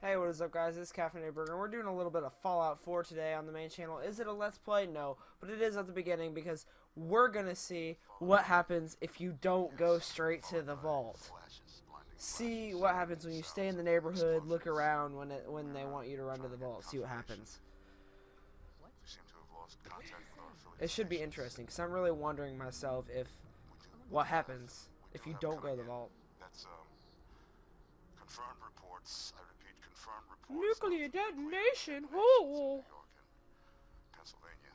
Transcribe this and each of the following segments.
Hey, what is up guys? This is Kaffenatedberger, and we're doing a little bit of Fallout 4 today on the main channel. Is it a Let's Play? No, but it is at the beginning because we're gonna see what happens if you don't go straight to the vault. See what happens when you stay in the neighborhood, look around when it, when they want you to run to the vault, see what happens. It should be interesting, because I'm really wondering myself if what happens if you don't go to the vault. Um, That's confirmed reports. I repeat, confirmed reports. Nuclear detonation, detonations whoa. New York and Pennsylvania.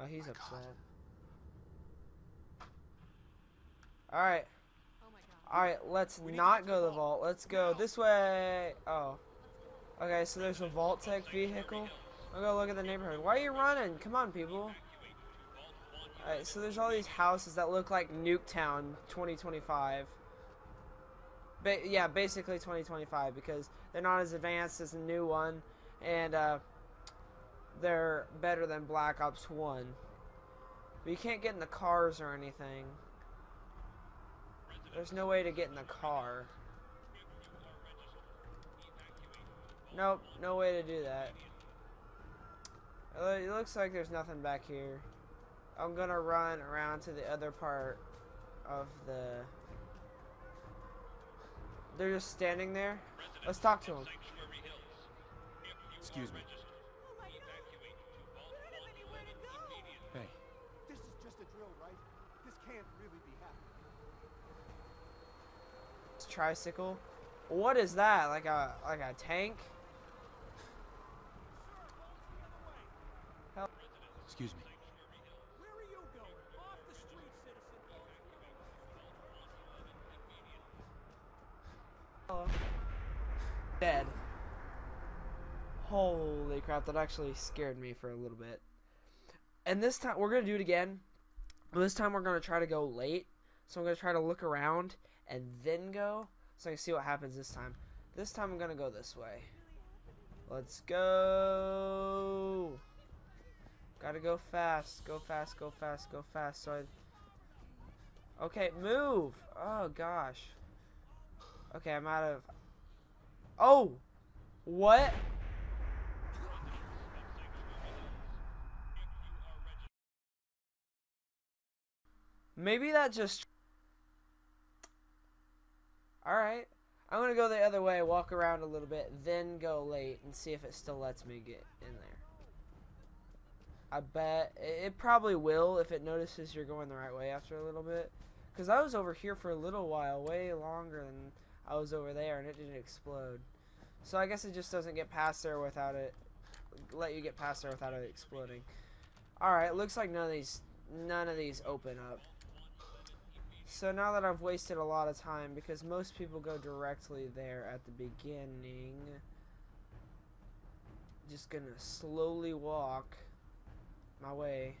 Oh, he's My upset. Alright, Oh my god. alright, let's not go to the vault. Let's go this way. Oh. Okay, so there's a Vault-Tec vehicle. I'll go look at the neighborhood. Why are you running? Come on, people. Alright, so there's all these houses that look like Nuketown 2025. Ba yeah, basically 2025 because they're not as advanced as the new one, and uh, they're better than Black Ops 1. But you can't get in the cars or anything. There's no way to get in the car. Nope, no way to do that. It looks like there's nothing back here. I'm gonna run around to the other part of the. They're just standing there. Let's talk to them. Excuse me. Oh my god. We don't have anywhere to. Hey, This is just a drill, right? This can't really be happening. It's tricycle. What is that? Like a like a tank? excuse me. Where are you going? Off the street, citizen. Hello. Dead. Holy crap, that actually scared me for a little bit. And this time, we're going to do it again. This time, we're going to try to go late. So I'm going to try to look around and then go. So I can see what happens this time. This time, I'm going to go this way. Let's go. Gotta go fast. Go fast, go fast, go fast. So I. Okay, move. Oh, gosh. Okay, I'm out of. Oh! What? Maybe that just. Alright. I'm gonna go the other way, walk around a little bit, then go late and see if it still lets me get in there. I bet. It it probably will if it notices you're going the right way after a little bit. Because I was over here for a little while, way longer than I was over there, and it didn't explode. So I guess it just doesn't get past there without it, let you get past there without it exploding. Alright, looks like none of these, none of these open up. So now that I've wasted a lot of time, because most people go directly there at the beginning, just gonna slowly walk my way.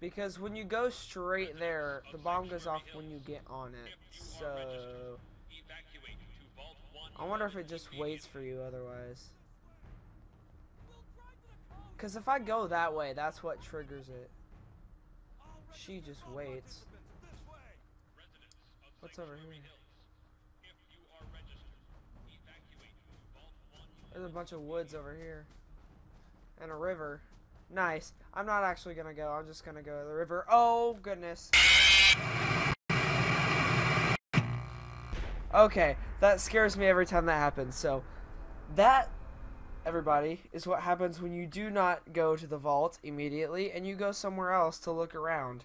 Because when you go straight there, the bomb goes off when you get on it. So I wonder if it just waits for you otherwise. Because if I go that way, that's what triggers it. She just waits. What's over here? There's a bunch of woods over here. And a river. Nice. I'm not actually gonna go. I'm just gonna go to the river. Oh, goodness. Okay, that scares me every time that happens. So, that, everybody, is what happens when you do not go to the vault immediately and you go somewhere else to look around.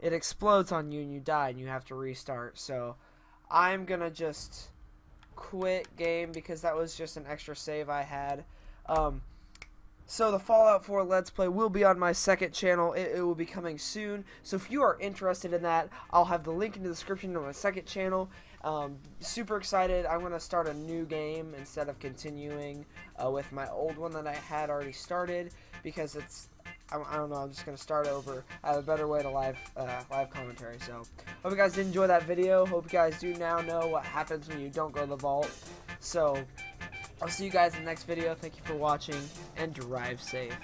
It explodes on you and you die and you have to restart. So, I'm gonna just quit game because that was just an extra save I had. Um, so the Fallout 4 Let's Play will be on my second channel. It, it will be coming soon. So if you are interested in that, I'll have the link in the description to my second channel. Um, super excited. I'm going to start a new game instead of continuing uh, with my old one that I had already started because it's I, I don't know. I'm just gonna start over. I have a better way to live uh, live commentary. So hope you guys did enjoy that video. Hope you guys do now know what happens when you don't go to the vault. So I'll see you guys in the next video. Thank you for watching and drive safe.